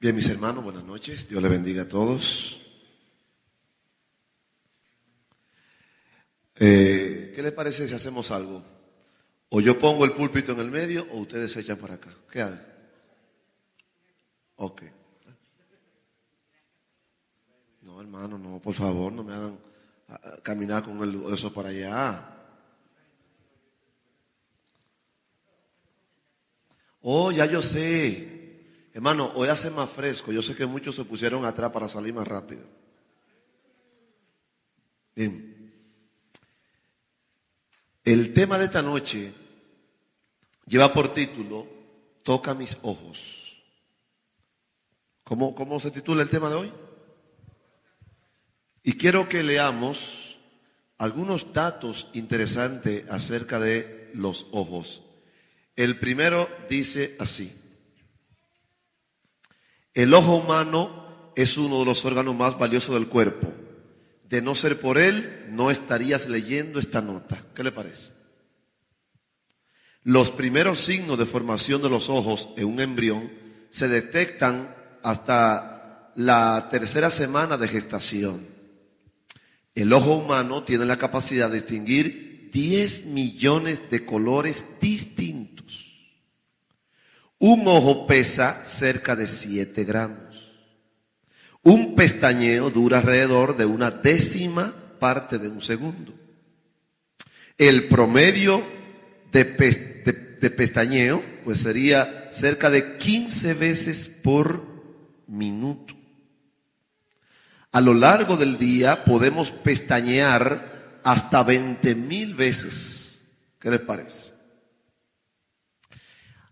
Bien, mis hermanos, buenas noches. Dios les bendiga a todos. Eh, ¿Qué les parece si hacemos algo? O yo pongo el púlpito en el medio o ustedes se echan para acá. ¿Qué hagan? Ok. No, hermano, no, por favor, no me hagan ah, ah, caminar con el, eso para allá. Oh, ya yo sé. Hermano, hoy hace más fresco. Yo sé que muchos se pusieron atrás para salir más rápido. Bien. El tema de esta noche lleva por título Toca mis ojos. ¿Cómo, ¿Cómo se titula el tema de hoy? Y quiero que leamos algunos datos interesantes acerca de los ojos. El primero dice así. El ojo humano es uno de los órganos más valiosos del cuerpo. De no ser por él, no estarías leyendo esta nota. ¿Qué le parece? Los primeros signos de formación de los ojos en un embrión se detectan hasta la tercera semana de gestación. El ojo humano tiene la capacidad de distinguir 10 millones de colores distintos. Un ojo pesa cerca de 7 gramos. Un pestañeo dura alrededor de una décima parte de un segundo. El promedio de, pestañeo pues sería cerca de 15 veces por minuto. A lo largo del día podemos pestañear hasta 20 mil veces. ¿Qué les parece?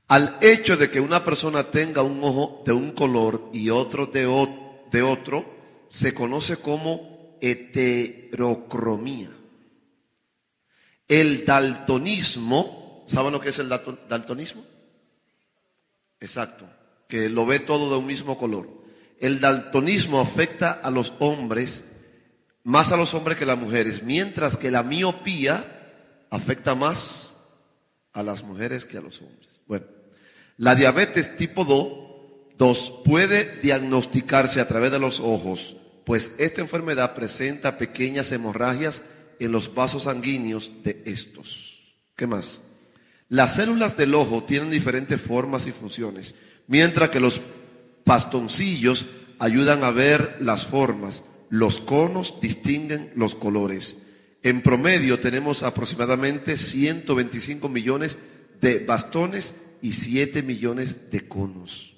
Al hecho de que una persona tenga un ojo de un color y otro de, otro, se conoce como heterocromía. El daltonismo, ¿saben lo que es el daltonismo? Exacto, que lo ve todo de un mismo color. El daltonismo afecta a los hombres, más a los hombres que a las mujeres, mientras que la miopía afecta más a las mujeres que a los hombres. Bueno, la diabetes tipo 2, puede diagnosticarse a través de los ojos, pues esta enfermedad presenta pequeñas hemorragias en los vasos sanguíneos de estos. ¿Qué más? Las células del ojo tienen diferentes formas y funciones, mientras que los pastoncillos ayudan a ver las formas, los conos distinguen los colores. En promedio tenemos aproximadamente 125 millones de bastones y 7 millones de conos.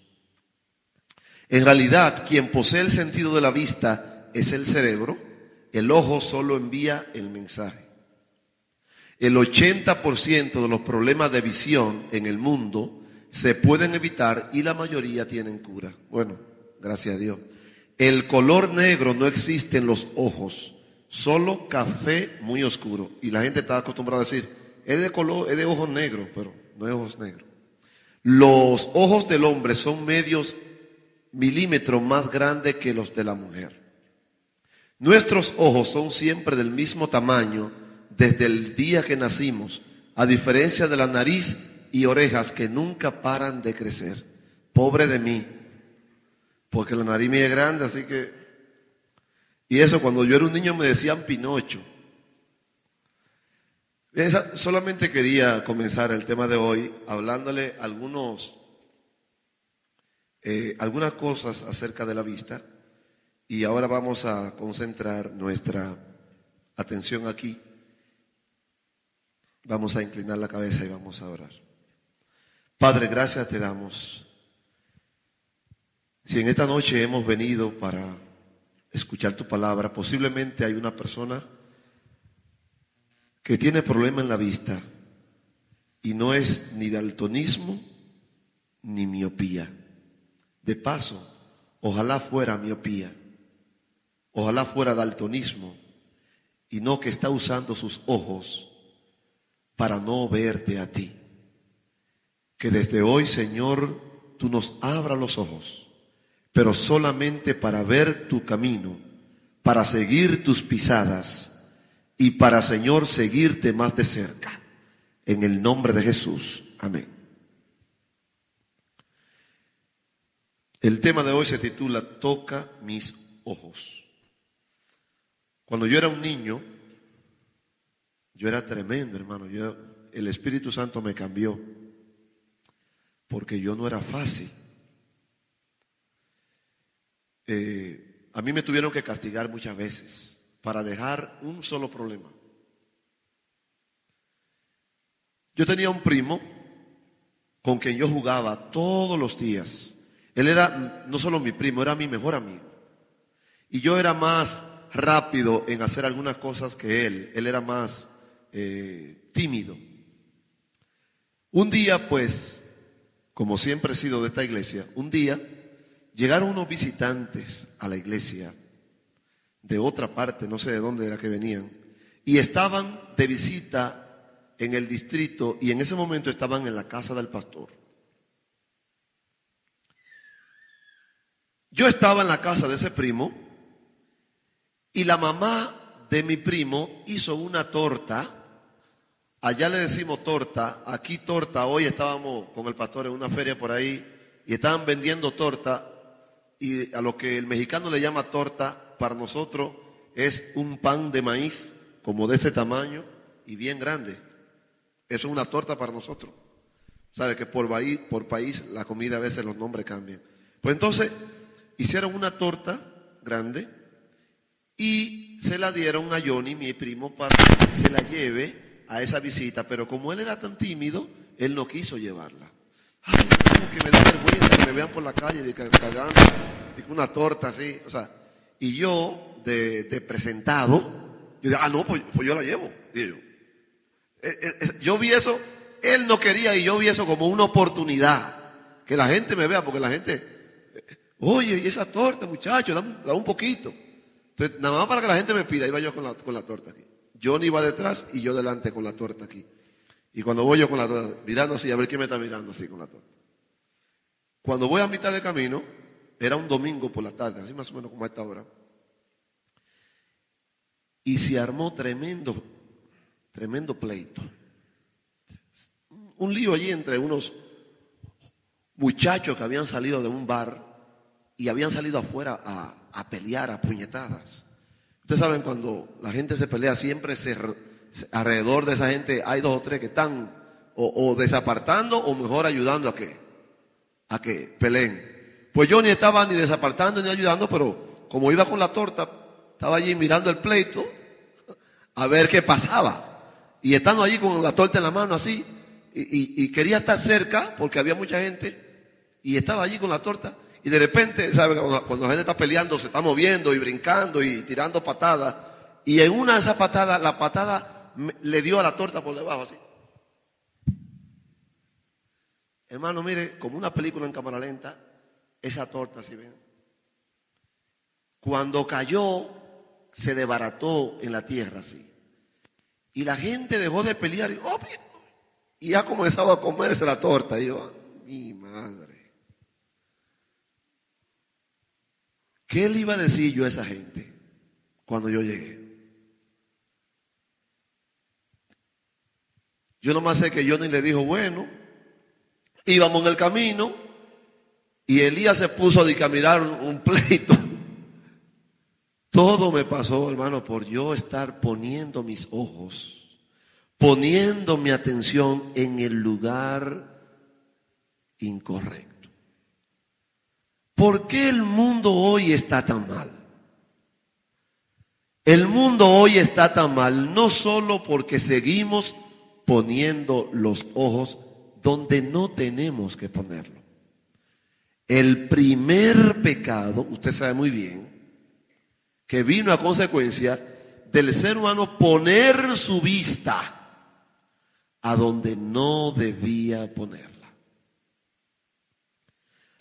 En realidad, quien posee el sentido de la vista es el cerebro, el ojo solo envía el mensaje. El 80% de los problemas de visión en el mundo se pueden evitar y la mayoría tienen cura. Bueno, gracias a Dios. El color negro no existe en los ojos, solo café muy oscuro. Y la gente está acostumbrada a decir, es de color, es de ojos negros, pero no es ojos negros. Los ojos del hombre son medios milímetros más grandes que los de la mujer. Nuestros ojos son siempre del mismo tamaño desde el día que nacimos, a diferencia de la nariz y orejas que nunca paran de crecer. Pobre de mí, porque la nariz mía es grande, así que... Y eso cuando yo era un niño me decían Pinocho solamente quería comenzar el tema de hoy hablándole algunos, eh, algunas cosas acerca de la vista y ahora vamos a concentrar nuestra atención aquí. Vamos a inclinar la cabeza y vamos a orar. Padre, gracias te damos. Si en esta noche hemos venido para escuchar tu palabra, posiblemente hay una persona que tiene problema en la vista y no es ni daltonismo ni miopía. De paso, ojalá fuera miopía, ojalá fuera daltonismo y no que está usando sus ojos para no verte a ti. Que desde hoy, Señor, tú nos abra los ojos, pero solamente para ver tu camino, para seguir tus pisadas y para, Señor, seguirte más de cerca. En el nombre de Jesús. Amén. El tema de hoy se titula Toca mis ojos. Cuando yo era un niño, yo era tremendo, hermano. Yo, el Espíritu Santo me cambió porque yo no era fácil. Eh, a mí me tuvieron que castigar muchas veces para dejar un solo problema. Yo tenía un primo con quien yo jugaba todos los días. Él era no solo mi primo, era mi mejor amigo. Y yo era más rápido en hacer algunas cosas que él. Él era más eh, tímido. Un día, pues, como siempre he sido de esta iglesia, un día llegaron unos visitantes a la iglesia de otra parte, no sé de dónde era que venían, y estaban de visita en el distrito y en ese momento estaban en la casa del pastor. Yo estaba en la casa de ese primo y la mamá de mi primo hizo una torta. Allá le decimos torta, aquí torta. Hoy estábamos con el pastor en una feria por ahí y estaban vendiendo torta y a lo que el mexicano le llama torta, para nosotros es un pan de maíz como de este tamaño y bien grande. Eso es una torta para nosotros. Sabe que por país, por país la comida a veces los nombres cambian. Pues entonces hicieron una torta grande y se la dieron a Johnny, mi primo, para que se la lleve a esa visita. Pero como él era tan tímido, él no quiso llevarla. Ay, como que me da vergüenza que me vean por la calle cagando una torta así. O sea, y yo, de, presentado, yo dije, ah, no, pues, pues yo la llevo. yo, eh, eh, yo vi eso, él no quería y yo vi eso como una oportunidad. Que la gente me vea, porque la gente, eh, oye, y esa torta, muchacho, da, un poquito. Entonces, nada más para que la gente me pida, iba yo con la, con la torta aquí. Johnny iba detrás y yo delante con la torta aquí. Y cuando voy yo con la torta, mirando así, a ver quién me está mirando así con la torta. Cuando voy a mitad de camino, era un domingo por la tarde, así más o menos como a esta hora. Y se armó tremendo Tremendo pleito. Un lío allí entre unos muchachos que habían salido de un bar y habían salido afuera a, pelear a puñetadas. Ustedes saben, cuando la gente se pelea, siempre se, alrededor de esa gente hay dos o tres que están o, desapartando o mejor ayudando a que, a que peleen. Pues yo ni estaba ni desapartando ni ayudando, pero como iba con la torta, estaba allí mirando el pleito a ver qué pasaba. Y estando allí con la torta en la mano así, y, quería estar cerca porque había mucha gente, y estaba allí con la torta, y de repente, ¿sabe? Cuando, la gente está peleando, se está moviendo y brincando y tirando patadas, y en una de esas patadas, la patada le dio a la torta por debajo así. Hermano, mire, como una película en cámara lenta, esa torta, si ven. Cuando cayó, se desbarató en la tierra así. Y la gente dejó de pelear y, oh, y ha comenzado a comerse la torta. Y yo, mi madre. ¿Qué le iba a decir yo a esa gente cuando yo llegué? Yo nomás sé que Johnny le dijo, bueno, íbamos en el camino y Elías se puso a caminar un pleito. Todo me pasó, hermano, por yo estar poniendo mis ojos, poniendo mi atención en el lugar incorrecto. ¿Por qué el mundo hoy está tan mal? El mundo hoy está tan mal no solo porque seguimos poniendo los ojos donde no tenemos que ponerlo. El primer pecado, usted sabe muy bien, que vino a consecuencia del ser humano poner su vista a donde no debía ponerla.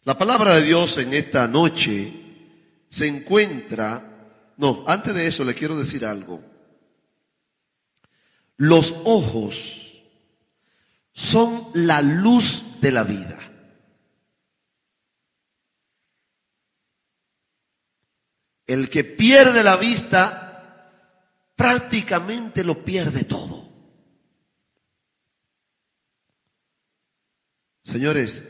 La palabra de Dios en esta noche se encuentra, no, antes de eso le quiero decir algo. Los ojos son la luz de la vida. El que pierde la vista prácticamente lo pierde todo. Señores,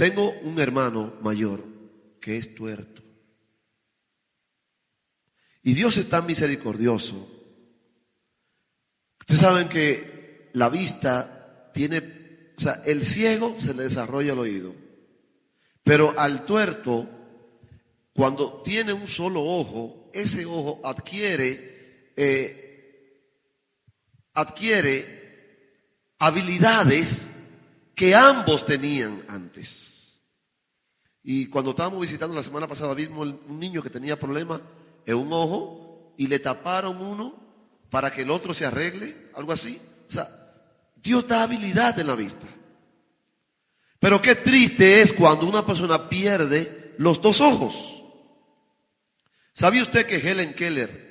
Tengo un hermano mayor que es tuerto. Y Dios es tan misericordioso. Ustedes saben que la vista tiene, o sea, el ciego se le desarrolla el oído. Pero al tuerto, cuando tiene un solo ojo, ese ojo adquiere, eh, adquiere habilidades que ambos tenían antes. Y cuando estábamos visitando la semana pasada, vimos un niño que tenía problemas en un ojo y le taparon uno para que el otro se arregle, algo así. O sea, Dios da habilidad en la vista. Pero qué triste es cuando una persona pierde los dos ojos. ¿Sabía usted que Helen Keller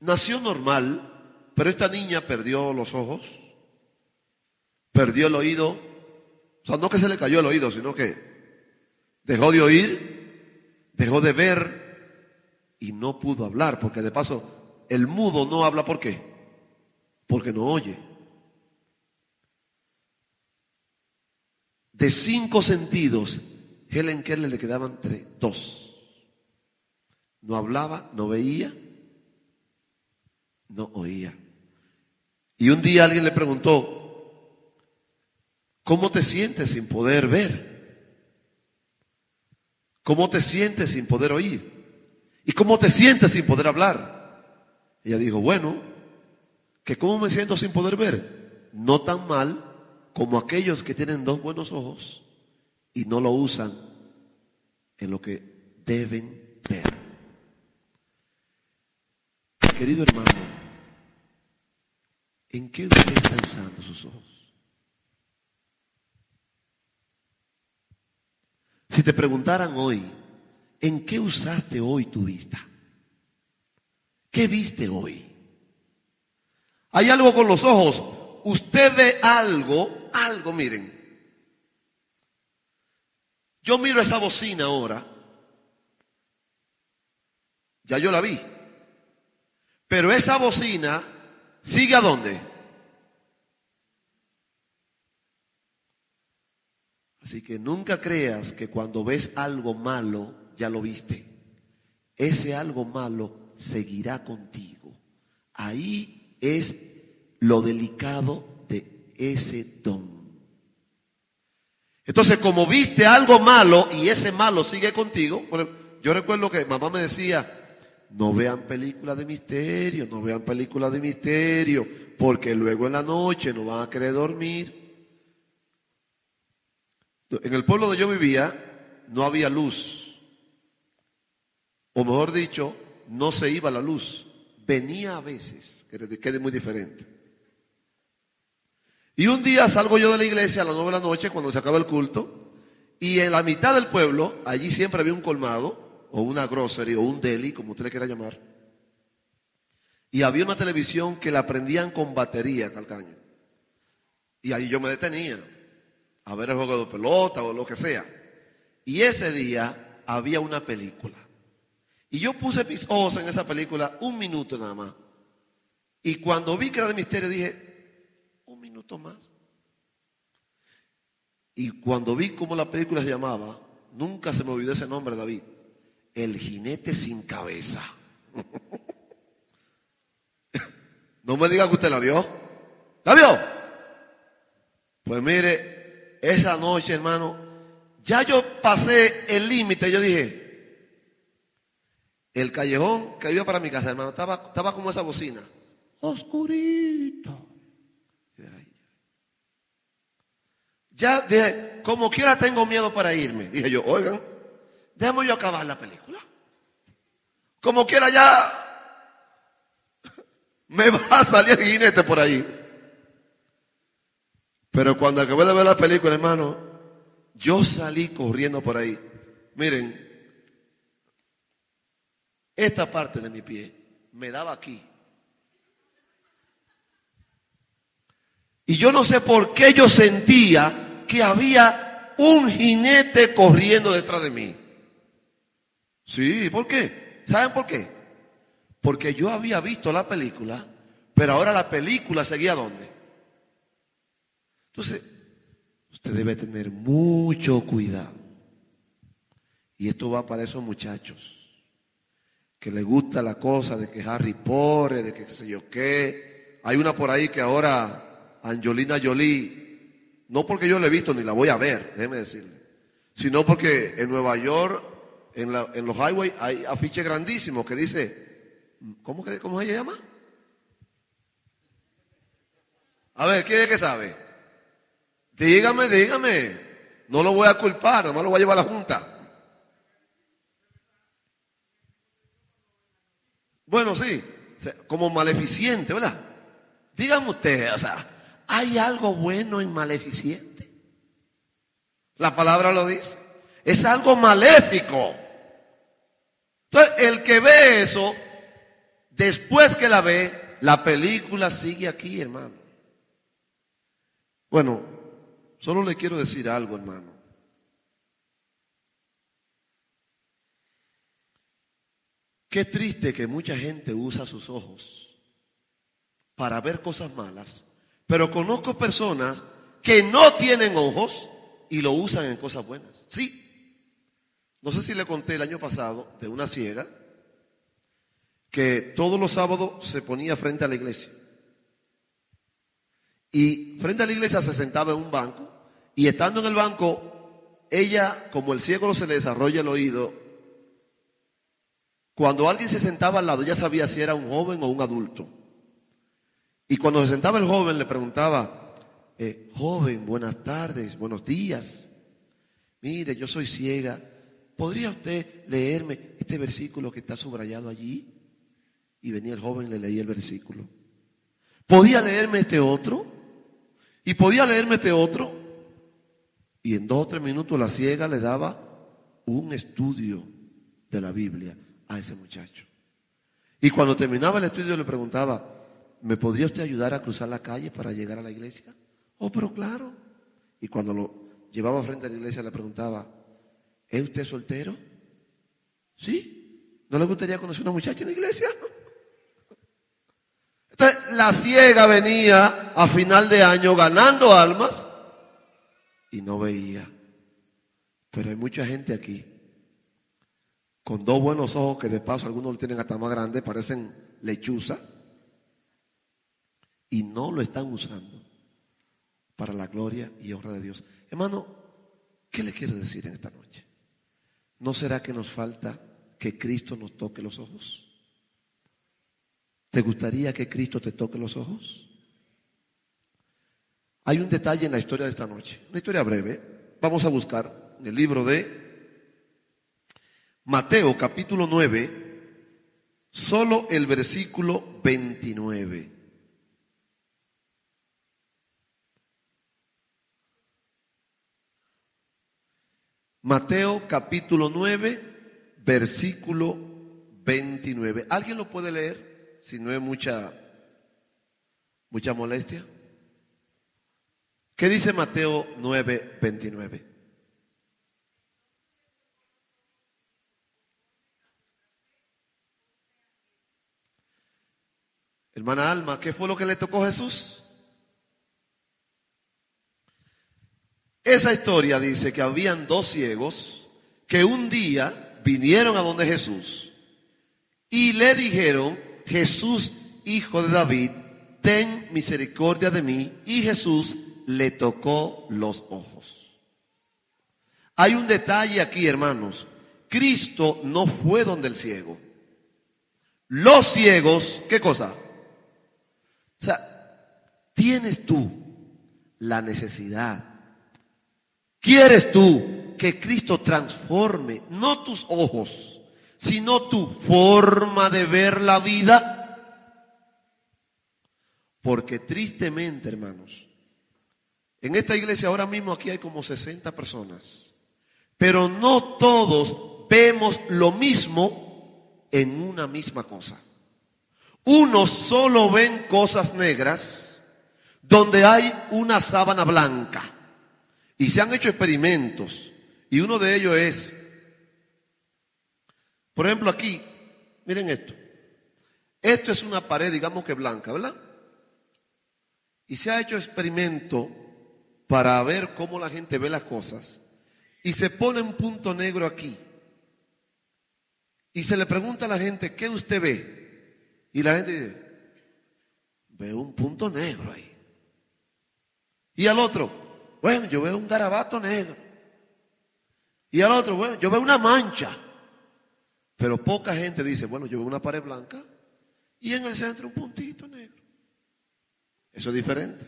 nació normal, pero esta niña perdió los ojos, perdió el oído? O sea, no que se le cayó el oído, sino que dejó de oír, dejó de ver y no pudo hablar, porque de paso el mudo no habla ¿por qué? Porque no oye. De cinco sentidos, Helen Keller le quedaban tres, dos. No hablaba, no veía, no oía. Y un día alguien le preguntó, ¿cómo te sientes sin poder ver? ¿Cómo te sientes sin poder oír? ¿Y cómo te sientes sin poder hablar? Ella dijo, bueno, que cómo me siento sin poder ver. No tan mal como aquellos que tienen dos buenos ojos y no lo usan en lo que deben ver. Querido hermano, ¿en qué usted está usando sus ojos? Si te preguntaran hoy, ¿en qué usaste hoy tu vista? ¿Qué viste hoy? Hay algo con los ojos. Usted ve algo algo, miren. Yo miro esa bocina ahora. Ya yo la vi. Pero esa bocina sigue a dónde? Así que nunca creas que cuando ves algo malo ya lo viste. Ese algo malo seguirá contigo. Ahí es lo delicado ese don. Entonces, como viste algo malo y ese malo sigue contigo, yo recuerdo que mamá me decía, no vean películas de misterio, no vean películas de misterio, porque luego en la noche no van a querer dormir. En el pueblo donde yo vivía no había luz, o mejor dicho, no se iba la luz, venía a veces, que quede muy diferente. Y un día salgo yo de la iglesia a las nueve de la noche cuando se acaba el culto y en la mitad del pueblo, allí siempre había un colmado o una grocery o un deli, como usted le quiera llamar. Y había una televisión que la prendían con batería, calcaño. Y ahí yo me detenía a ver el juego de pelota o lo que sea. Y ese día había una película. Y yo puse mis ojos en esa película un minuto nada más. Y cuando vi que era de misterio dije, minuto más. Y cuando vi cómo la película se llamaba, nunca se me olvidó ese nombre, David. El jinete sin cabeza. no me diga que usted la vio. ¿La vio? Pues mire, esa noche, hermano, ya yo pasé el límite. Yo dije, el callejón que iba para mi casa, hermano, estaba, estaba como esa bocina. Oscurito. Ya dije, como quiera tengo miedo para irme. Dije yo, oigan, déjame yo acabar la película. Como quiera ya me va a salir el jinete por ahí. Pero cuando acabé de ver la película, hermano, yo salí corriendo por ahí. Miren, esta parte de mi pie me daba aquí. Y yo no sé por qué yo sentía que había un jinete corriendo detrás de mí. Sí, ¿por qué? ¿Saben por qué? Porque yo había visto la película, pero ahora la película seguía dónde. Entonces, usted debe tener mucho cuidado. Y esto va para esos muchachos que le gusta la cosa de que Harry Potter, de que sé yo qué. Hay una por ahí que ahora, Angelina Jolie, no porque yo la he visto ni la voy a ver, déjeme decirle, sino porque en Nueva York, en, los highways, hay afiches grandísimos que dice, ¿cómo, que, cómo ella llama? A ver, ¿quién es que sabe? Dígame, dígame. No lo voy a culpar, nomás lo voy a llevar a la junta. Bueno, sí, como maleficiente, ¿verdad? Dígame usted, o sea, ¿hay algo bueno en maleficiente? La palabra lo dice. Es algo maléfico. Entonces, el que ve eso, después que la ve, la película sigue aquí, hermano. Bueno, solo le quiero decir algo, hermano. Qué triste que mucha gente usa sus ojos para ver cosas malas, pero conozco personas que no tienen ojos y lo usan en cosas buenas. Sí. No sé si le conté el año pasado de una ciega que todos los sábados se ponía frente a la iglesia. Y frente a la iglesia se sentaba en un banco y estando en el banco, ella, como el ciego se le desarrolla el oído, cuando alguien se sentaba al lado, ya sabía si era un joven o un adulto. Y cuando se sentaba el joven, le preguntaba, eh, joven, buenas tardes, buenos días. Mire, yo soy ciega. ¿Podría usted leerme este versículo que está subrayado allí? Y venía el joven y le leía el versículo. ¿Podía leerme este otro? ¿Y podía leerme este otro? Y en dos o tres minutos la ciega le daba un estudio de la Biblia a ese muchacho. Y cuando terminaba el estudio le preguntaba, ¿me podría usted ayudar a cruzar la calle para llegar a la iglesia? Oh, pero claro. Y cuando lo llevaba frente a la iglesia le preguntaba, ¿es usted soltero? ¿Sí? ¿No le gustaría conocer a una muchacha en la iglesia? Entonces, la ciega venía a final de año ganando almas y no veía. Pero hay mucha gente aquí con dos buenos ojos que de paso algunos lo tienen hasta más grandes, parecen lechuza, y no lo están usando para la gloria y honra de Dios. Hermano, ¿qué le quiero decir en esta noche? ¿No será que nos falta que Cristo nos toque los ojos? ¿Te gustaría que Cristo te toque los ojos? Hay un detalle en la historia de esta noche, una historia breve. Vamos a buscar en el libro de Mateo capítulo 9, solo el versículo 29. Mateo capítulo 9, versículo 29. ¿Alguien lo puede leer? Si no es mucha, mucha molestia. ¿Qué dice Mateo 9, 29? Hermana Alma, ¿qué fue lo que le tocó a Jesús? Esa historia dice que habían dos ciegos que un día vinieron a donde Jesús y le dijeron, Jesús, hijo de David, ten misericordia de mí. Y Jesús le tocó los ojos. Hay un detalle aquí, hermanos. Cristo no fue donde el ciego. Los ciegos, ¿qué cosa? O sea, tienes tú la necesidad. ¿Quieres tú que Cristo transforme no tus ojos, sino tu forma de ver la vida? Porque tristemente, hermanos, en esta iglesia ahora mismo aquí hay como 60 personas, pero no todos vemos lo mismo en una misma cosa. Unos solo ven cosas negras donde hay una sábana blanca. Y se han hecho experimentos. Y uno de ellos es, por ejemplo aquí, miren esto. Esto es una pared, digamos que blanca, ¿verdad? Y se ha hecho experimento para ver cómo la gente ve las cosas y se pone un punto negro aquí. Y se le pregunta a la gente, ¿qué usted ve? Y la gente dice, veo un punto negro ahí. Y al otro, bueno, yo veo un garabato negro. Y al otro, bueno, yo veo una mancha. Pero poca gente dice, bueno, yo veo una pared blanca y en el centro un puntito negro. Eso es diferente.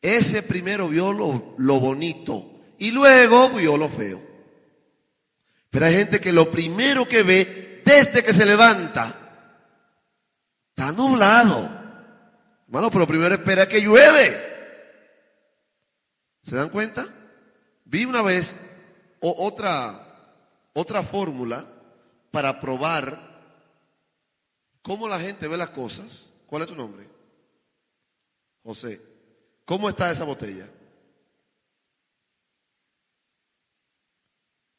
Ese primero vio lo, lo bonito y luego vio lo feo. Pero hay gente que lo primero que ve desde que se levanta está nublado. Hermano, pero primero espera que llueve. ¿Se dan cuenta? Vi una vez otra, otra fórmula para probar cómo la gente ve las cosas. ¿Cuál es tu nombre? José. ¿Cómo está esa botella?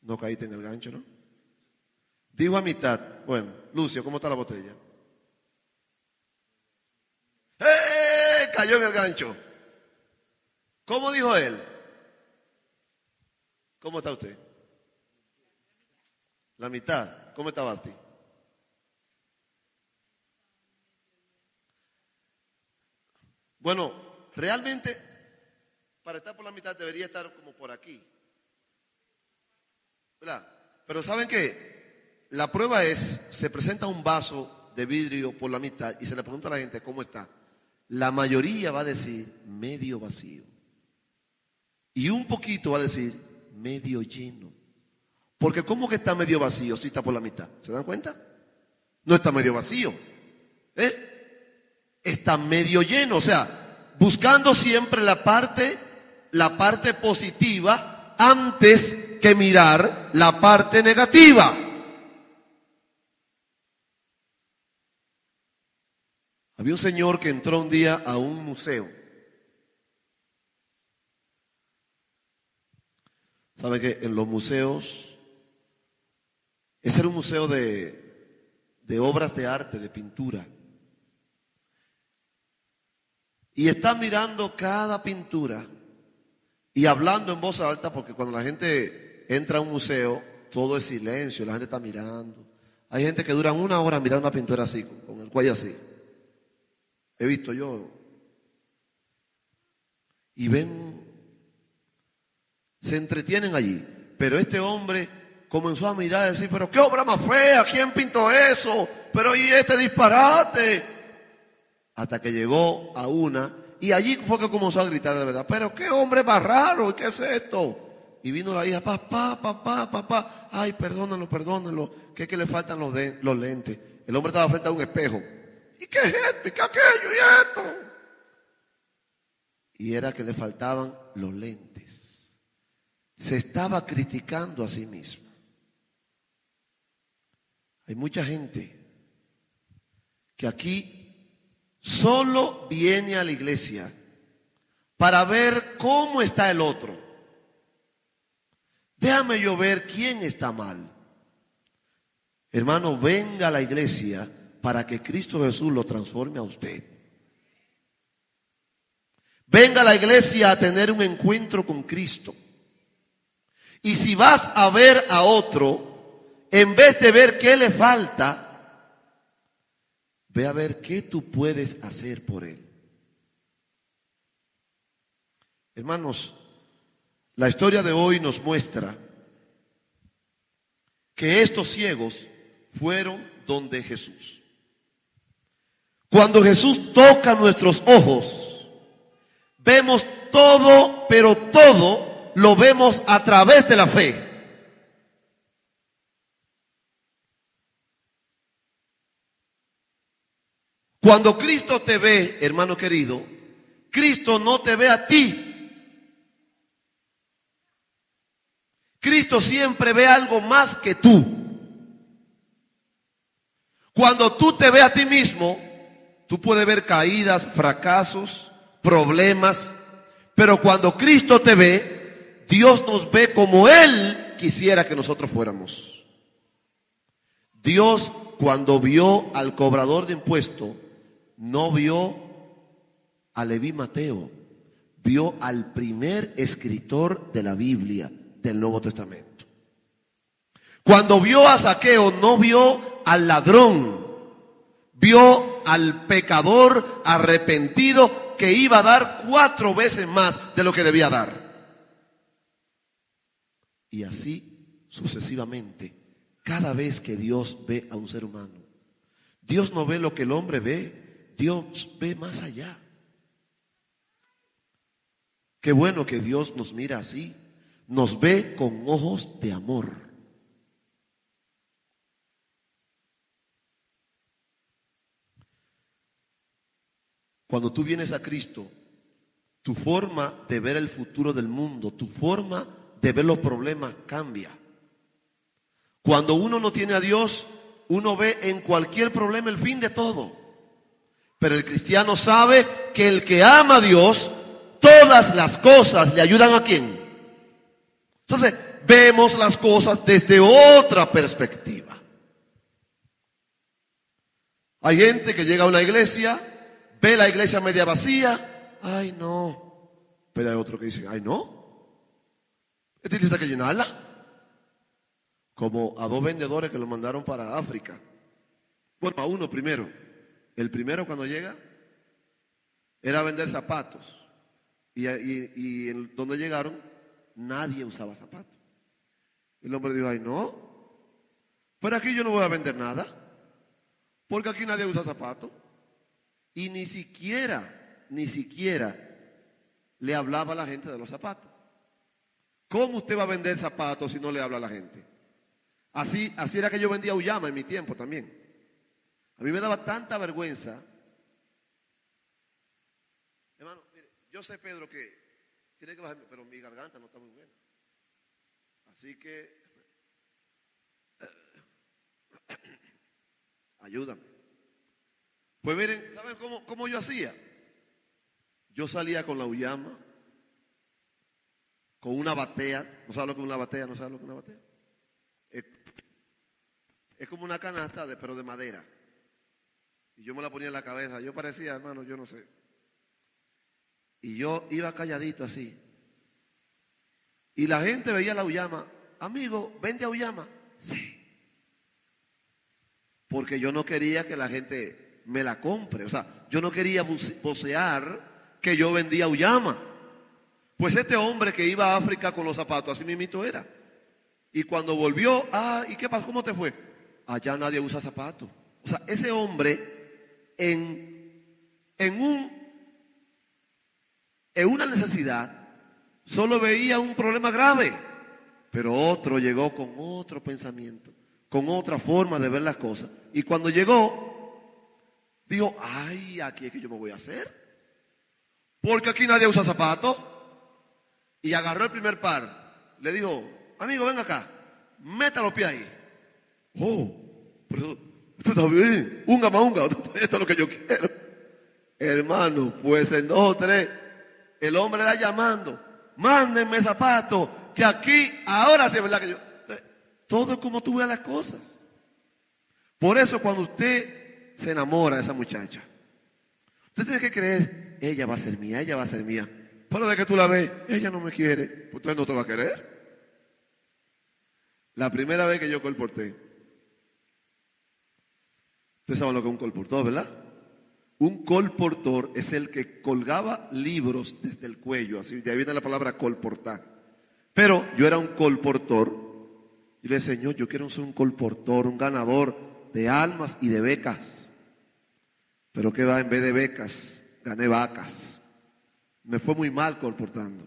No caíste en el gancho, ¿no? Dijo a mitad. Bueno, Lucio, ¿cómo está la botella? ¡Eh! Cayó en el gancho. ¿Cómo dijo él? ¿Cómo está usted? La mitad. ¿Cómo está Basti? Bueno, realmente para estar por la mitad debería estar como por aquí. Pero ¿saben qué? La prueba es, se presenta un vaso de vidrio por la mitad y se le pregunta a la gente cómo está. La mayoría va a decir medio vacío. Y un poquito va a decir medio lleno. Porque ¿cómo que está medio vacío si está por la mitad? ¿Se dan cuenta? No está medio vacío. ¿Eh? Está medio lleno. O sea, buscando siempre la parte, la parte positiva antes que mirar la parte negativa. Había un señor que entró un día a un museo ¿Sabe que en los museos, ese era un museo de, de obras de arte, de pintura. Y está mirando cada pintura y hablando en voz alta, porque cuando la gente entra a un museo, todo es silencio, la gente está mirando. Hay gente que dura una hora mirando una pintura así, con el cuello así. He visto yo. Y ven se entretienen allí. Pero este hombre comenzó a mirar y decir, pero qué obra más fea, ¿quién pintó eso? Pero y este disparate. Hasta que llegó a una y allí fue que comenzó a gritar de verdad, pero qué hombre más raro, ¿qué es esto? Y vino la hija, papá, papá, papá, ay, perdónenlo, perdónenlo, que es que le faltan los, los lentes. El hombre estaba frente a un espejo. ¿Y qué es esto? ¿Y qué aquello? ¿Y esto? Y era que le faltaban los lentes se estaba criticando a sí mismo. Hay mucha gente que aquí solo viene a la iglesia para ver cómo está el otro. Déjame yo ver quién está mal. Hermano, venga a la iglesia para que Cristo Jesús lo transforme a usted. Venga a la iglesia a tener un encuentro con Cristo. Y si vas a ver a otro, en vez de ver qué le falta, ve a ver qué tú puedes hacer por él. Hermanos, la historia de hoy nos muestra que estos ciegos fueron donde Jesús. Cuando Jesús toca nuestros ojos, vemos todo, pero todo lo vemos a través de la fe. Cuando Cristo te ve, hermano querido, Cristo no te ve a ti. Cristo siempre ve algo más que tú. Cuando tú te ve a ti mismo, tú puedes ver caídas, fracasos, problemas, pero cuando Cristo te ve, Dios nos ve como Él quisiera que nosotros fuéramos. Dios cuando vio al cobrador de impuestos, no vio a Leví Mateo, vio al primer escritor de la Biblia del Nuevo Testamento. Cuando vio a Saqueo, no vio al ladrón, vio al pecador arrepentido que iba a dar cuatro veces más de lo que debía dar. Y así sucesivamente, cada vez que Dios ve a un ser humano, Dios no ve lo que el hombre ve, Dios ve más allá. Qué bueno que Dios nos mira así, nos ve con ojos de amor. Cuando tú vienes a Cristo, tu forma de ver el futuro del mundo, tu forma de ver los problemas cambia. Cuando uno no tiene a Dios, uno ve en cualquier problema el fin de todo. Pero el cristiano sabe que el que ama a Dios, todas las cosas le ayudan a quién. Entonces, vemos las cosas desde otra perspectiva. Hay gente que llega a una iglesia, ve la iglesia media vacía, ay no. Pero hay otro que dice, ay no. Iglesia hay que llenarla. Como a dos vendedores que lo mandaron para África. Bueno, a uno primero. El primero cuando llega era vender zapatos. Y, y, donde llegaron, nadie usaba zapatos. El hombre dijo, ay no, pero aquí yo no voy a vender nada. Porque aquí nadie usa zapatos. Y ni siquiera, ni siquiera le hablaba a la gente de los zapatos. ¿Cómo usted va a vender zapatos si no le habla a la gente? Así, así era que yo vendía Uyama en mi tiempo también. A mí me daba tanta vergüenza. Hermano, mire, yo sé, Pedro, que tiene que bajar, pero mi garganta no está muy buena. Así que, ayúdame. Pues miren, ¿saben cómo, cómo yo hacía? Yo salía con la Uyama, con una batea. ¿No sabes lo que es una batea? ¿No sabes lo que es una batea? Es, como una canasta, de, pero de madera. Y yo me la ponía en la cabeza. Yo parecía, hermano, yo no sé. Y yo iba calladito así. Y la gente veía la Uyama. Amigo, vente a Uyama. Sí. Porque yo no quería que la gente me la compre. O sea, yo no quería posear que yo vendía Uyama. Pues este hombre que iba a África con los zapatos, así mismito era. Y cuando volvió, ah, ¿y qué pasó? ¿Cómo te fue? Allá nadie usa zapatos. O sea, ese hombre en, en, un, en una necesidad solo veía un problema grave, pero otro llegó con otro pensamiento, con otra forma de ver las cosas. Y cuando llegó, dijo, ay, aquí es que yo me voy a hacer. Porque aquí nadie usa zapatos. Y agarró el primer par. Le dijo, amigo, ven acá, meta los pies ahí. Oh, pero esto está bien. Unga más unga, esto es lo que yo quiero. Hermano, pues en dos o tres, el hombre era llamando, mándenme zapatos, que aquí, ahora sí es verdad que yo. Todo es como tú veas las cosas. Por eso cuando usted se enamora de esa muchacha, usted tiene que creer, ella va a ser mía, ella va a ser mía. Pero de que tú la ves, ella no me quiere, pues usted no te va a querer. La primera vez que yo colporté, usted sabe lo que es un colportor, ¿verdad? Un colportor es el que colgaba libros desde el cuello, así de ahí viene la palabra colportar. Pero yo era un colportor y le decía, Señor, yo quiero ser un colportor, un ganador de almas y de becas. Pero que va, en vez de becas, gané vacas. Me fue muy mal comportando.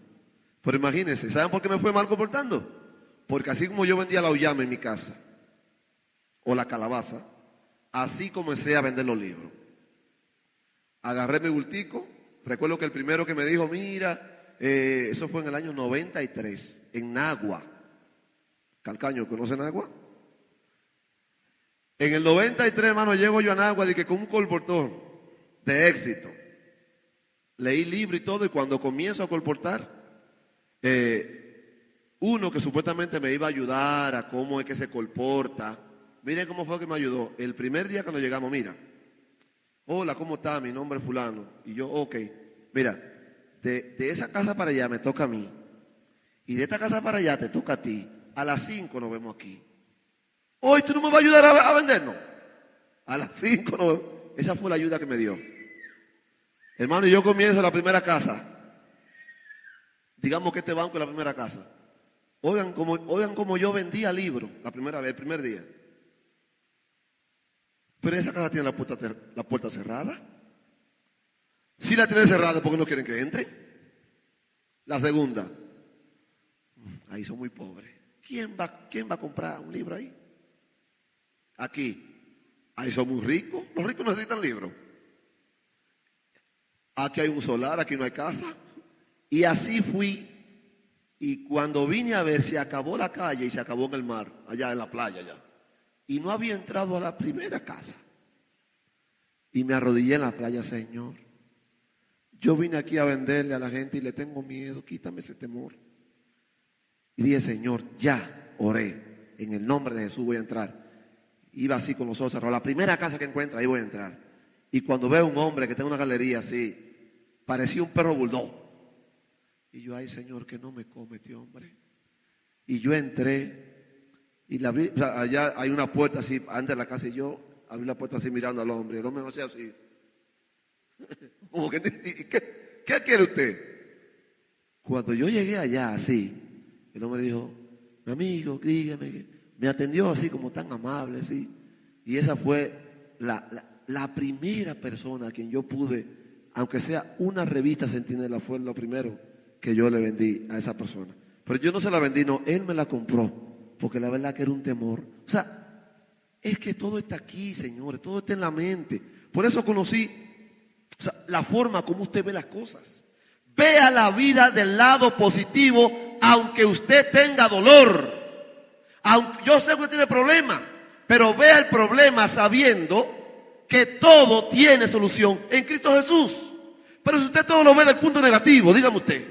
Pero imagínense, ¿saben por qué me fue mal comportando? Porque así como yo vendía la uyama en mi casa, o la calabaza, así comencé a vender los libros. Agarré mi bultico, recuerdo que el primero que me dijo, mira, eh, eso fue en el año 93, en Nagua. Calcaño, ¿conoce Nagua? En el 93, hermano, llego yo a Nagua que con un colportor de éxito leí libro y todo, y cuando comienzo a colportar, eh, uno que supuestamente me iba a ayudar a cómo es que se colporta, miren cómo fue que me ayudó. El primer día cuando llegamos, mira, hola, ¿cómo está? Mi nombre es fulano. Y yo, ok, mira, de, de esa casa para allá me toca a mí. Y de esta casa para allá te toca a ti. A las 5 nos vemos aquí. Hoy tú no me vas a ayudar a, a vendernos. A las 5 nos vemos. Esa fue la ayuda que me dio. Hermano, yo comienzo la primera casa. Digamos que este banco es la primera casa. Oigan como, oigan como yo vendía libros la primera vez, el primer día. Pero esa casa tiene la puerta, la puerta cerrada. Si la tiene cerrada, porque no quieren que entre? La segunda. Ahí son muy pobres. ¿Quién va, ¿Quién va a comprar un libro ahí? Aquí. Ahí son muy ricos. Los ricos necesitan libros. Aquí hay un solar, aquí no hay casa. Y así fui. Y cuando vine a ver, se acabó la calle y se acabó en el mar, allá en la playa, allá. Y no había entrado a la primera casa. Y me arrodillé en la playa, Señor. Yo vine aquí a venderle a la gente y le tengo miedo, quítame ese temor. Y dije, Señor, ya oré. En el nombre de Jesús voy a entrar. Iba así con los ojos cerrados. La primera casa que encuentra, ahí voy a entrar. Y cuando veo un hombre que está en una galería así, parecía un perro bulldog. Y yo, ay Señor, que no me come este hombre. Y yo entré y la abrí, o sea, allá hay una puerta así, antes de la casa, y yo abrí la puerta así mirando al hombre. El hombre no hacía así. Como que, ¿y ¿qué, ¿qué quiere usted? Cuando yo llegué allá así, el hombre dijo, mi amigo, dígame. Me atendió así como tan amable, así. Y esa fue la, la primera persona a quien yo pude, aunque sea una revista Centinela, fue lo primero que yo le vendí a esa persona. Pero yo no se la vendí, no, él me la compró, porque la verdad que era un temor. O sea, es que todo está aquí, señores, todo está en la mente. Por eso conocí la forma como usted ve las cosas. Vea la vida del lado positivo, aunque usted tenga dolor. Aunque, yo sé que tiene problemas, pero vea el problema sabiendo que todo tiene solución en Cristo Jesús. Pero si usted todo lo ve del punto negativo, dígame usted.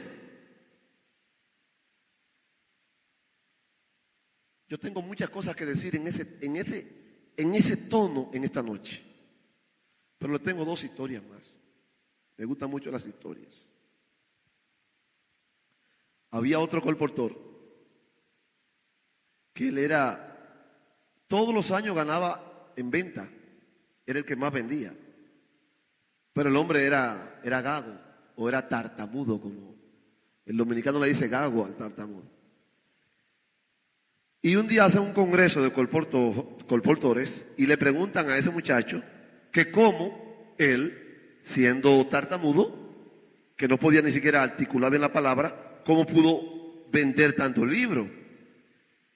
Yo tengo muchas cosas que decir en ese, en ese, en ese tono en esta noche. Pero le tengo dos historias más. Me gustan mucho las historias. Había otro colportor que él era, todos los años ganaba en venta, era el que más vendía. Pero el hombre era, era gago o era tartamudo, como el dominicano le dice gago al tartamudo. Y un día hace un congreso de colporto- colportores y le preguntan a ese muchacho que cómo él, siendo tartamudo, que no podía ni siquiera articular bien la palabra, cómo pudo vender tantos libros.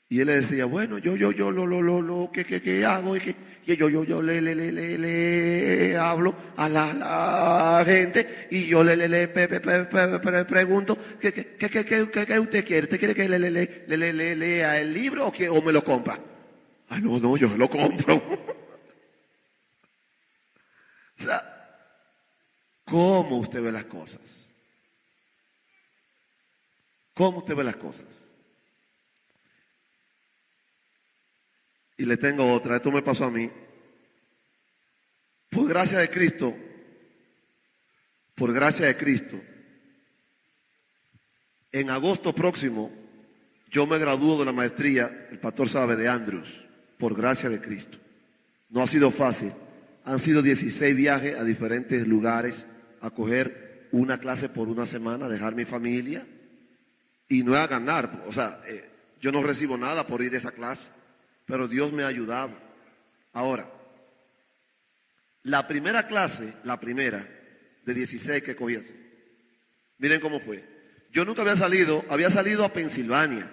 Y él le decía, bueno, yo, yo, yo, lo, lo, lo, lo, que, que, que hago es que que yo, yo, yo, le, le, le, le, le hablo a la, la gente y yo le, le, le, pe- pe- pe- pregunto, ¿qué, qué, qué, qué, usted quiere? ¿Usted quiere que le, le, le, le, le, le- lea el libro o, que, o me lo compra? Ay, no, no, yo lo compro. o sea, ¿cómo usted ve las cosas? ¿Cómo usted ve las cosas? Y le tengo otra, esto me pasó a mí. Por gracia de Cristo, por gracia de Cristo, en agosto próximo yo me gradúo de la maestría, el pastor sabe, de Andrews, por gracia de Cristo. No ha sido fácil. Han sido 16 viajes a diferentes lugares a coger una clase por una semana, dejar mi familia. Y no a ganar, o sea, eh, yo no recibo nada por ir a esa clase, pero Dios me ha ayudado. Ahora, la primera clase, la primera de 16 que cogí así, miren cómo fue. Yo nunca había salido, había salido a Pensilvania,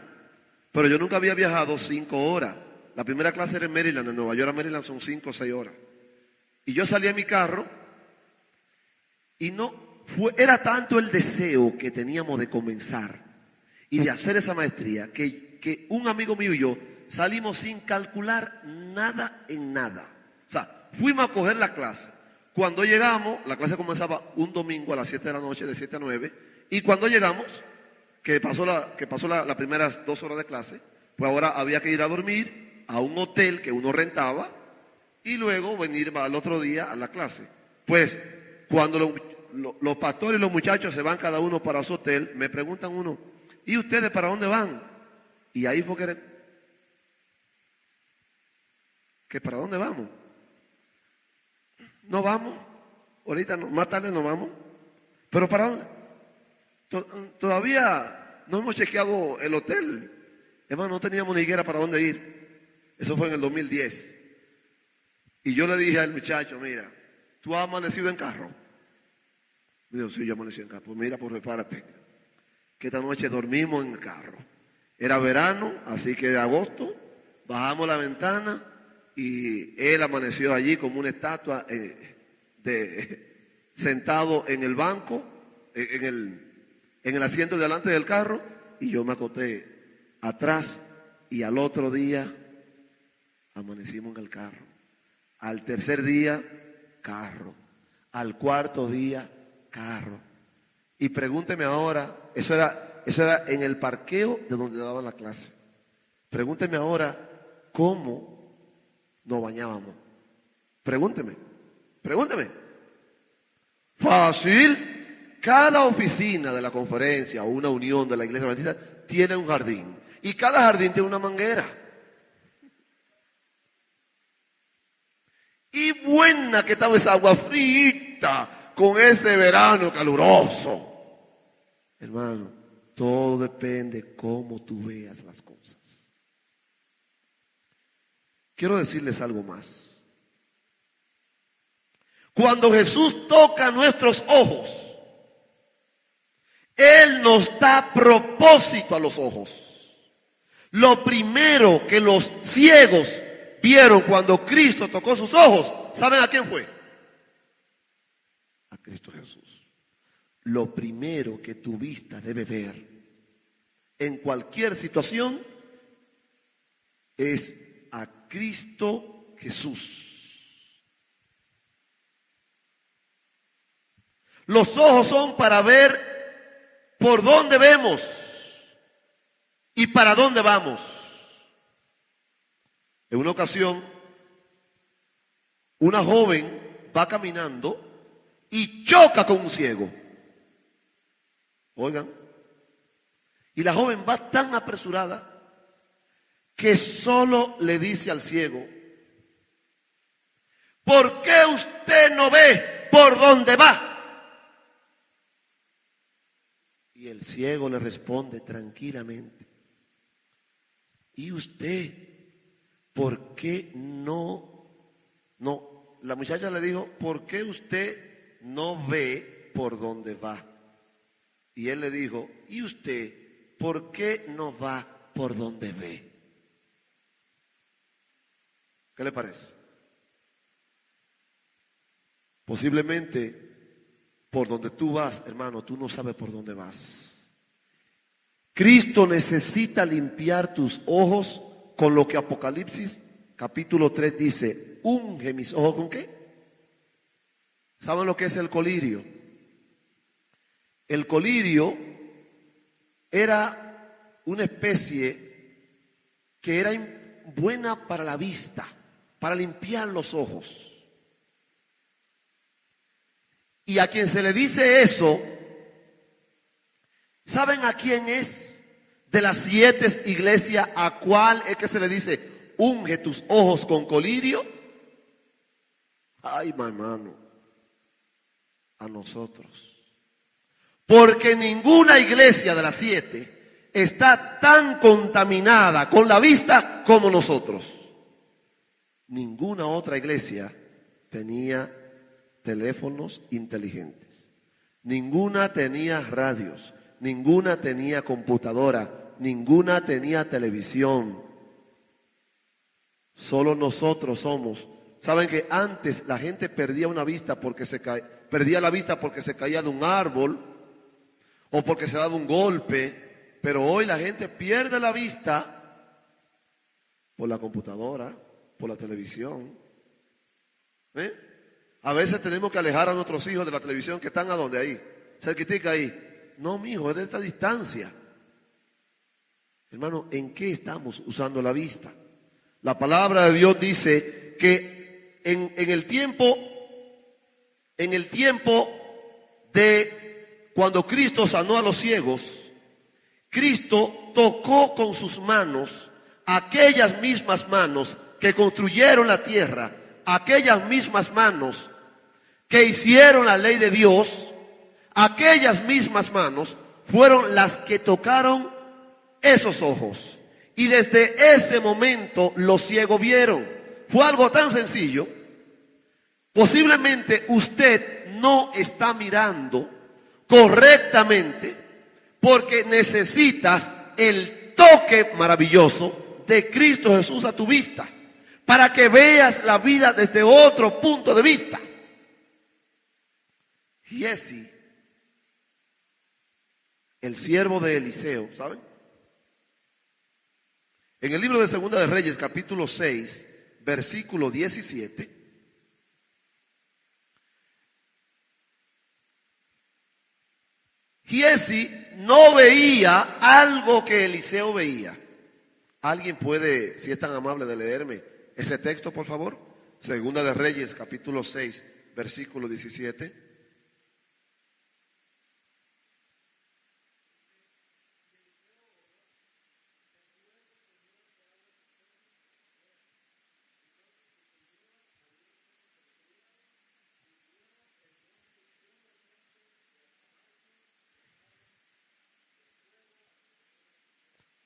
pero yo nunca había viajado cinco horas. La primera clase era en Maryland, en Nueva York a Maryland son cinco o seis horas. Y yo salí en mi carro y no fue, era tanto el deseo que teníamos de comenzar y de hacer esa maestría que, que un amigo mío y yo salimos sin calcular nada en nada. O sea, fuimos a coger la clase. Cuando llegamos, la clase comenzaba un domingo a las 7 de la noche, de 7 a 9, y cuando llegamos, que pasó, la, que pasó la- las primeras dos horas de clase, pues ahora había que ir a dormir a un hotel que uno rentaba y luego venir al otro día a la clase. Pues cuando lo- lo- los pastores y los muchachos se van cada uno para su hotel, me preguntan uno, ¿y ustedes para dónde van? Y ahí fue que, que para dónde vamos. No vamos, ahorita no, más tarde no vamos, pero para dónde. To- Todavía no hemos chequeado el hotel. Hermano, no teníamos ni siquiera para dónde ir. Eso fue en el 2010. Y yo le dije al muchacho, mira, ¿tú has amanecido en carro? Me dijo, sí, yo amanecí en carro. Pues mira, pues prepárate. Que esta noche dormimos en el carro. Era verano, así que de agosto, bajamos la ventana y él amaneció allí como una estatua eh, de, sentado en el banco, eh, en el, en el asiento delante del carro, y yo me acosté atrás y al otro día amanecimos en el carro. Al tercer día, carro. Al cuarto día, carro. Y pregúnteme ahora, eso era, eso era en el parqueo de donde daban la clase. Pregúnteme ahora cómo nos bañábamos. Pregúnteme, pregúnteme. Fácil. Cada oficina de la conferencia o una unión de la iglesia adventista tiene un jardín. Y cada jardín tiene una manguera. Y buena que estaba esa agua frita con ese verano caluroso. Hermano, todo depende cómo tú veas las cosas. Quiero decirles algo más. Cuando Jesús toca nuestros ojos, Él nos da propósito a los ojos. Lo primero que los ciegos vieron cuando Cristo tocó sus ojos, ¿saben a quién fue? A Cristo Jesús. Lo primero que tu vista debe ver en cualquier situación es a Cristo Jesús. Los ojos son para ver por dónde vemos y para dónde vamos. En una ocasión, una joven va caminando y choca con un ciego. Oigan. Y la joven va tan apresurada que solo le dice al ciego, ¿por qué usted no ve por dónde va? Y el ciego le responde tranquilamente, ¿y usted por qué no, no? La muchacha le dijo, ¿por qué usted no ve por dónde va? Y él le dijo, ¿y usted por qué no va por donde ve? ¿Qué le parece? Posiblemente por donde tú vas, hermano, tú no sabes por dónde vas. Cristo necesita limpiar tus ojos con lo que Apocalipsis capítulo 3 dice, unge mis ojos con qué? ¿Saben lo que es el colirio? El colirio era una especie que era buena para la vista, para limpiar los ojos. Y a quien se le dice eso, ¿saben a quién es? De las siete iglesias, ¿a cuál es que se le dice, unge tus ojos con colirio? Ay, mi hermano, a nosotros. Porque ninguna iglesia de las siete está tan contaminada con la vista como nosotros. Ninguna otra iglesia tenía teléfonos inteligentes. Ninguna tenía radios. Ninguna tenía computadora. Ninguna tenía televisión. Solo nosotros somos. Saben que antes la gente perdía una vista porque se perdía la vista porque se caía de un árbol o porque se daba un golpe, pero hoy la gente pierde la vista por la computadora, por la televisión. ¿Eh? A veces tenemos que alejar a nuestros hijos de la televisión que están a donde ahí, cerquitica ahí. No, mi hijo, es de esta distancia. Hermano, ¿en qué estamos usando la vista? La palabra de Dios dice que en, en el tiempo, en el tiempo de cuando Cristo sanó a los ciegos, Cristo tocó con sus manos aquellas mismas manos que construyeron la tierra, aquellas mismas manos que hicieron la ley de Dios, aquellas mismas manos fueron las que tocaron esos ojos. Y desde ese momento los ciegos vieron. Fue algo tan sencillo. Posiblemente usted no está mirando correctamente porque necesitas el toque maravilloso de Cristo Jesús a tu vista para que veas la vida desde otro punto de vista. Jesse, el siervo de Eliseo, ¿saben? En el libro de Segunda de Reyes, capítulo 6, versículo 17. Giesi no veía algo que Eliseo veía. ¿Alguien puede, si es tan amable de leerme ese texto, por favor? Segunda de Reyes, capítulo 6, versículo 17.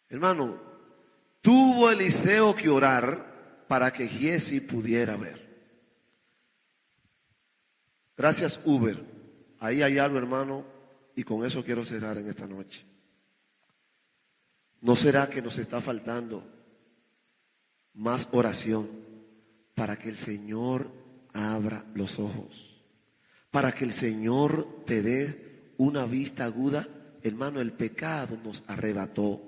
Hermano, tuvo Eliseo que orar para que Giesi pudiera ver. Gracias Uber. Ahí hay algo, hermano, y con eso quiero cerrar en esta noche. ¿No será que nos está faltando más oración para que el Señor abra los ojos? Para que el Señor te dé una vista aguda. Hermano, el pecado nos arrebató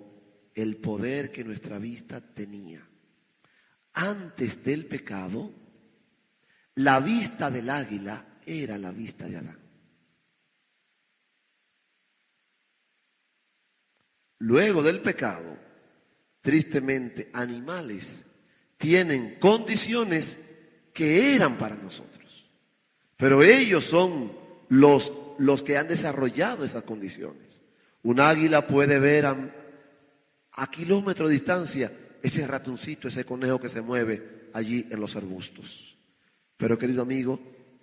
el poder que nuestra vista tenía. Antes del pecado, la vista del águila era la vista de Adán. Luego del pecado, tristemente, animales tienen condiciones que eran para nosotros. Pero ellos son los, los que han desarrollado esas condiciones. Un águila puede ver a, a kilómetros de distancia ese ratoncito, ese conejo que se mueve allí en los arbustos. Pero querido amigo,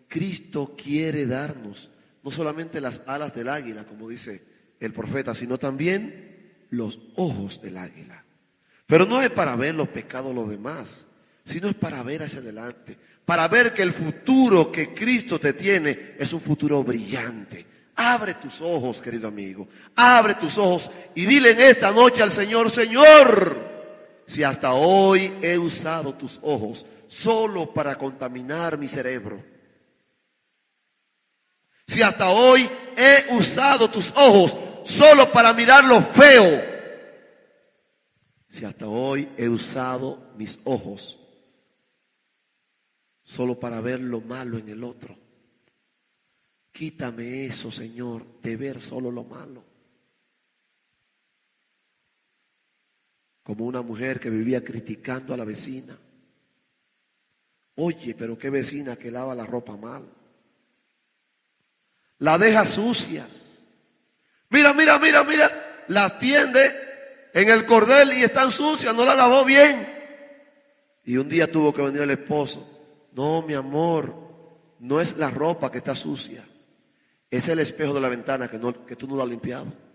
Cristo quiere darnos no solamente las alas del águila, como dice el profeta, sino también los ojos del águila. Pero no es para ver los pecados de los demás, sino es para ver hacia adelante, para ver que el futuro que Cristo te tiene es un futuro brillante, Abre tus ojos, querido amigo. Abre tus ojos y dile en esta noche al Señor, Señor, si hasta hoy he usado tus ojos solo para contaminar mi cerebro. Si hasta hoy he usado tus ojos solo para mirar lo feo. Si hasta hoy he usado mis ojos solo para ver lo malo en el otro. Quítame eso, Señor, de ver solo lo malo. Como una mujer que vivía criticando a la vecina. Oye, pero qué vecina que lava la ropa mal. La deja sucias. Mira, mira, mira, mira. La tiende en el cordel y están sucias, no la lavó bien. Y un día tuvo que venir el esposo. No, mi amor, no es la ropa que está sucia. Es el espejo de la ventana que, no, que tú no lo has limpiado.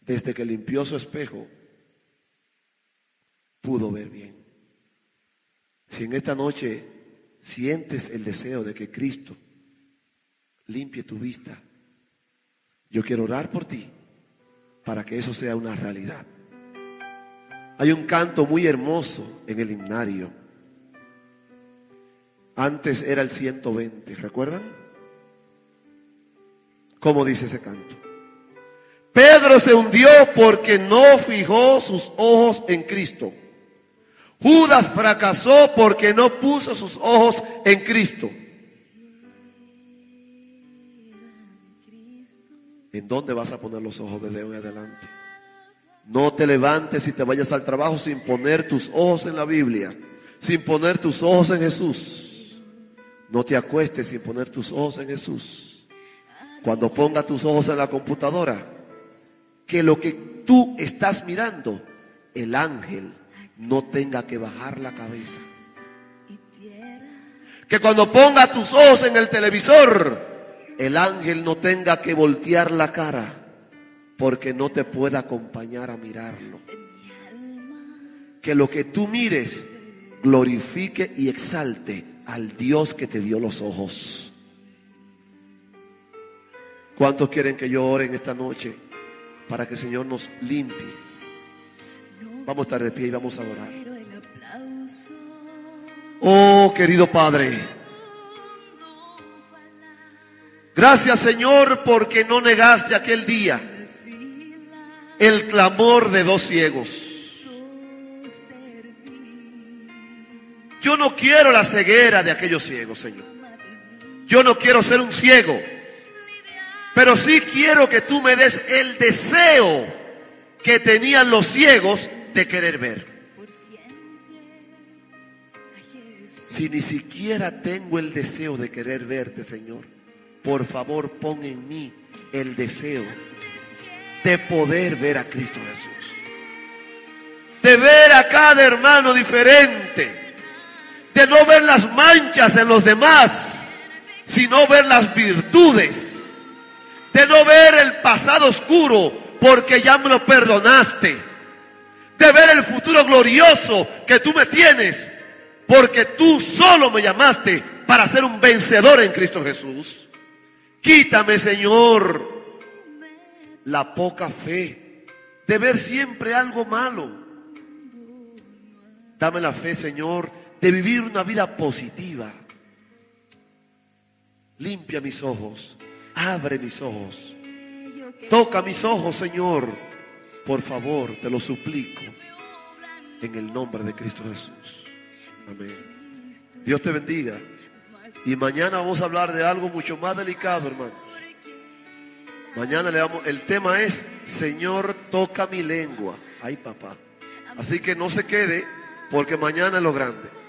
Desde que limpió su espejo, pudo ver bien. Si en esta noche sientes el deseo de que Cristo limpie tu vista, yo quiero orar por ti para que eso sea una realidad. Hay un canto muy hermoso en el himnario. Antes era el 120, ¿recuerdan? como dice ese canto. Pedro se hundió porque no fijó sus ojos en Cristo. Judas fracasó porque no puso sus ojos en Cristo. ¿En dónde vas a poner los ojos desde hoy adelante? No te levantes y te vayas al trabajo sin poner tus ojos en la Biblia, sin poner tus ojos en Jesús. No te acuestes sin poner tus ojos en Jesús. Cuando ponga tus ojos en la computadora, que lo que tú estás mirando, el ángel no tenga que bajar la cabeza. Que cuando ponga tus ojos en el televisor, el ángel no tenga que voltear la cara porque no te pueda acompañar a mirarlo. Que lo que tú mires glorifique y exalte al Dios que te dio los ojos. ¿Cuántos quieren que yo ore en esta noche para que el Señor nos limpie? Vamos a estar de pie y vamos a orar. Oh, querido Padre. Gracias Señor porque no negaste aquel día el clamor de dos ciegos. Yo no quiero la ceguera de aquellos ciegos, Señor. Yo no quiero ser un ciego. Pero sí quiero que tú me des el deseo que tenían los ciegos de querer ver. Si ni siquiera tengo el deseo de querer verte, Señor, por favor pon en mí el deseo de poder ver a Cristo Jesús. De ver a cada hermano diferente. De no ver las manchas en los demás, sino ver las virtudes. De no ver el pasado oscuro porque ya me lo perdonaste. De ver el futuro glorioso que tú me tienes porque tú solo me llamaste para ser un vencedor en Cristo Jesús. Quítame, Señor, la poca fe de ver siempre algo malo. Dame la fe, Señor, de vivir una vida positiva. Limpia mis ojos, abre mis ojos, toca mis ojos, Señor. Por favor, te lo suplico en el nombre de Cristo Jesús. Amén. Dios te bendiga. Y mañana vamos a hablar de algo mucho más delicado, hermano. Mañana le vamos, el tema es, Señor, toca mi lengua. Ay, papá. Así que no se quede, porque mañana es lo grande.